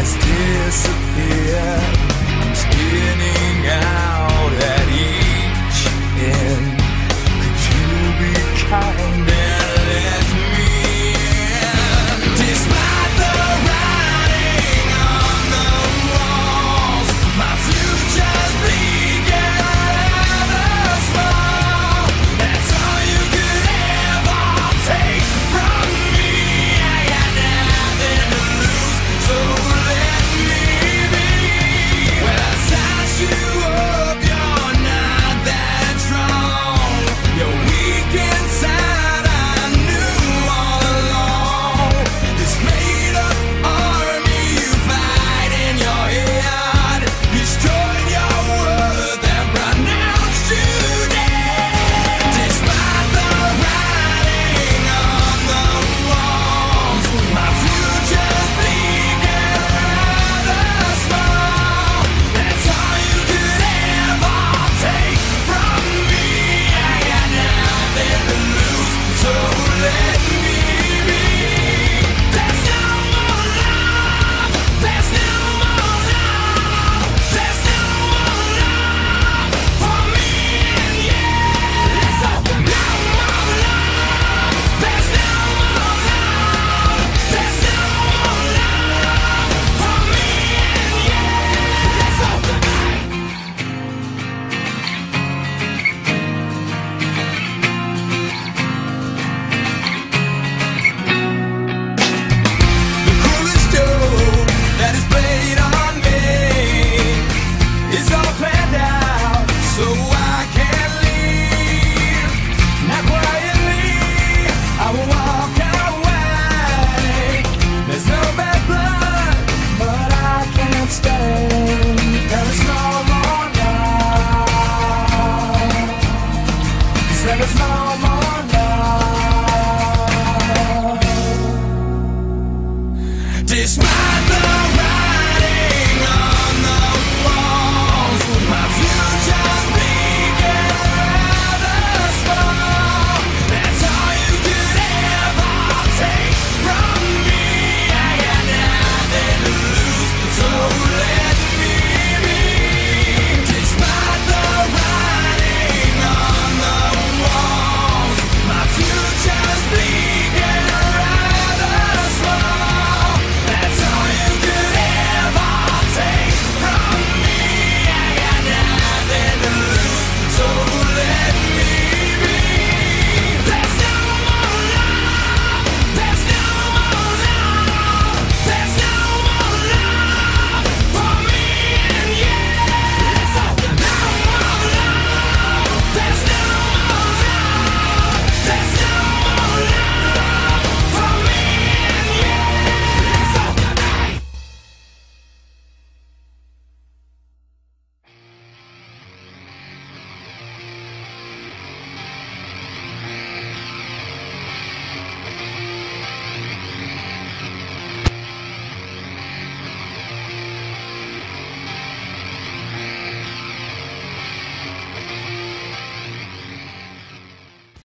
has disappeared. This my love.